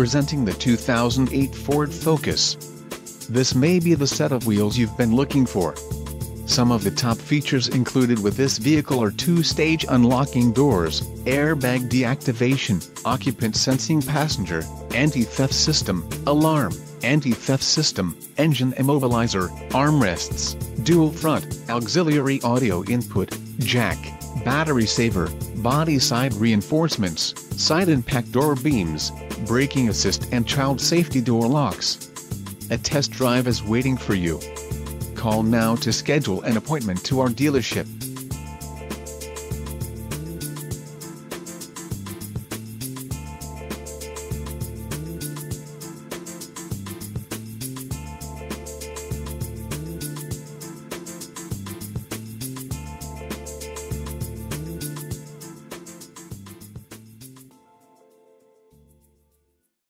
Presenting the 2008 Ford Focus. This may be the set of wheels you've been looking for. Some of the top features included with this vehicle are two-stage unlocking doors, airbag deactivation, occupant sensing passenger, anti-theft system, alarm, anti-theft system, engine immobilizer, armrests, dual front, auxiliary audio input, jack, battery saver, body side reinforcements, side impact door beams, braking assist and child safety door locks. A test drive is waiting for you. Call now to schedule an appointment to our dealership.